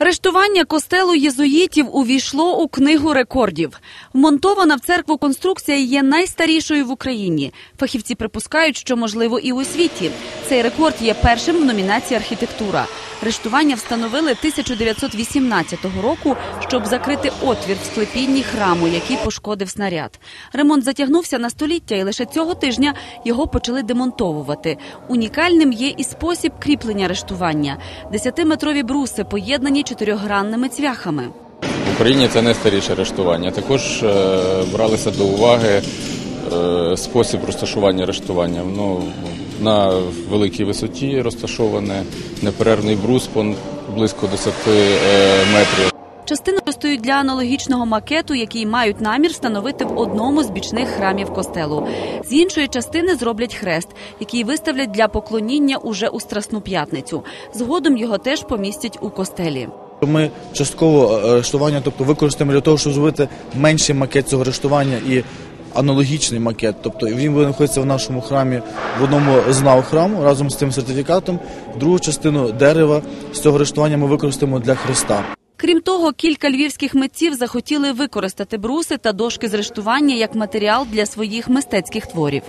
Рештування костелу єзуїтів увійшло у книгу рекордів. Вмонтована в церкву конструкція є найстарішою в Україні. Фахівці припускають, що можливо і у світі. Цей рекорд є першим в номінації архітектура. Рештування встановили 1918 року, щоб закрити отвір в склепінні храму, який пошкодив снаряд. Ремонт затягнувся на століття, і лише цього тижня його почали демонтовувати. Унікальним є і спосіб кріплення рештування. Десятиметрові бруси поєднані чотирьохгранними цвяхами. В Україні це найстаріше арештування. Також е, бралися до уваги е, спосіб розташування арештування. Воно на великій висоті розташоване неперервний брус близько 10 е, метрів. Частину стоїть для аналогічного макету, який мають намір встановити в одному з бічних храмів костелу. З іншої частини зроблять хрест, який виставлять для поклоніння уже у Страсну п'ятницю. Згодом його теж помістять у костелі. Ми частково е, арештування, тобто використаємо для того, щоб зробити менший макет цього арештування і аналогічний макет. Тобто він буде в нашому храмі в одному з нав храму разом з цим сертифікатом. Другу частину дерева з цього арештування ми використаємо для хреста. Крім того, кілька львівських митців захотіли використати бруси та дошки з рештування як матеріал для своїх мистецьких творів.